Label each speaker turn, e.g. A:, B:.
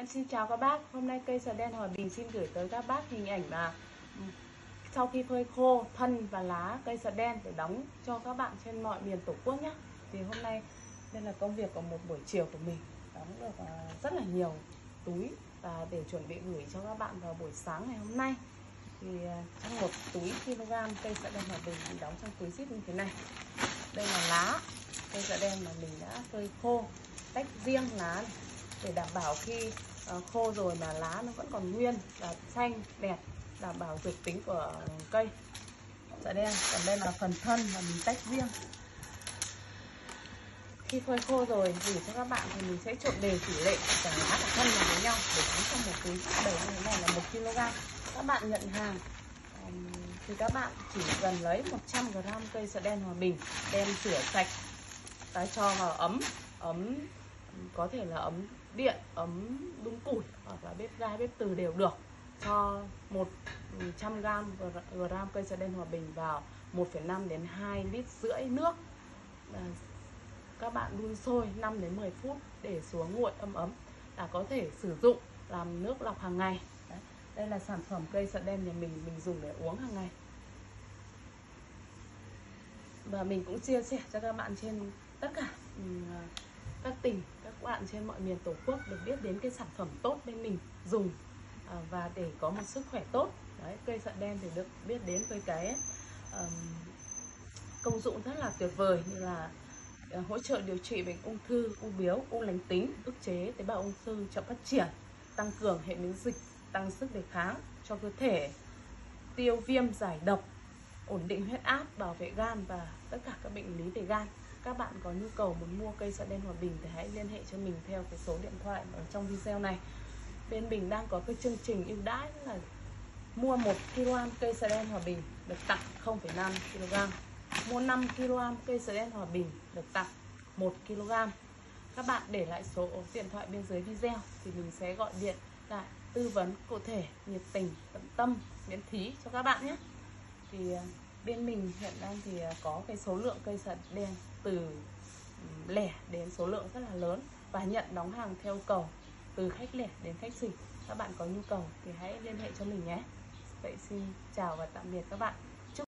A: Em xin chào các bác, hôm nay cây sờ đen Hòa Bình xin gửi tới các bác hình ảnh là ừ, sau khi phơi khô thân và lá cây sờ đen để đóng cho các bạn trên mọi miền tổ quốc nhé. Thì hôm nay đây là công việc của một buổi chiều của mình. Đóng được à, rất là nhiều túi và để chuẩn bị gửi cho các bạn vào buổi sáng ngày hôm nay. Thì à, trong một túi kg cây sợi đen Hòa Bình mình đóng trong túi zip như thế này. Đây là lá cây sợi đen mà mình đã phơi khô tách riêng lá này để đảm bảo khi Ờ, khô rồi mà lá nó vẫn còn nguyên và xanh, đẹp, đảm bảo dược tính của cây. Dạ đen còn đây là phần thân mà mình tách riêng. Khi phơi khô rồi, gửi cho các bạn thì mình sẽ trộn đều tỷ lệ cả lá cả thân vào với nhau để đóng trong một túi đầy như thế này là một kg. Các bạn nhận hàng thì các bạn chỉ cần lấy 100 g cây sợi đen hòa bình, đem rửa sạch ta cho vào ấm ấm, có thể là ấm điện ấm đun củi hoặc là bếp ga bếp từ đều được. Cho 100 gram gram cây sả đen hòa bình vào 1,5 đến 2 lít rưỡi nước. Các bạn đun sôi 5 đến 10 phút để xuống nguội ấm ấm là có thể sử dụng làm nước lọc hàng ngày. Đấy. đây là sản phẩm cây sả đen nhà mình mình dùng để uống hàng ngày. Và mình cũng chia sẻ cho các bạn trên tất cả các tỉnh các bạn trên mọi miền tổ quốc được biết đến cái sản phẩm tốt bên mình dùng à, và để có một sức khỏe tốt. Đấy cây sợi đen thì được biết đến với cái um, công dụng rất là tuyệt vời như là uh, hỗ trợ điều trị bệnh ung thư u biếu u lành tính ức chế tế bào ung thư chậm phát triển tăng cường hệ miễn dịch tăng sức đề kháng cho cơ thể tiêu viêm giải độc ổn định huyết áp bảo vệ gan và tất cả các bệnh lý về gan các bạn có nhu cầu muốn mua cây sợi đen hòa bình thì hãy liên hệ cho mình theo cái số điện thoại ở trong video này. Bên mình đang có cái chương trình ưu đãi là mua 1 kg cây sợi đen hòa bình được tặng 0,5 kg. Mua 5 kg cây sợi đen hòa bình được tặng 1 kg. Các bạn để lại số điện thoại bên dưới video thì mình sẽ gọi điện lại tư vấn cụ thể nhiệt tình tận tâm miễn phí cho các bạn nhé. Thì à, bên mình hiện đang thì à, có cái số lượng cây sợi đen từ lẻ đến số lượng rất là lớn và nhận đóng hàng theo cầu, từ khách lẻ đến khách xỉ các bạn có nhu cầu thì hãy liên hệ cho mình nhé. Vậy xin chào và tạm biệt các bạn.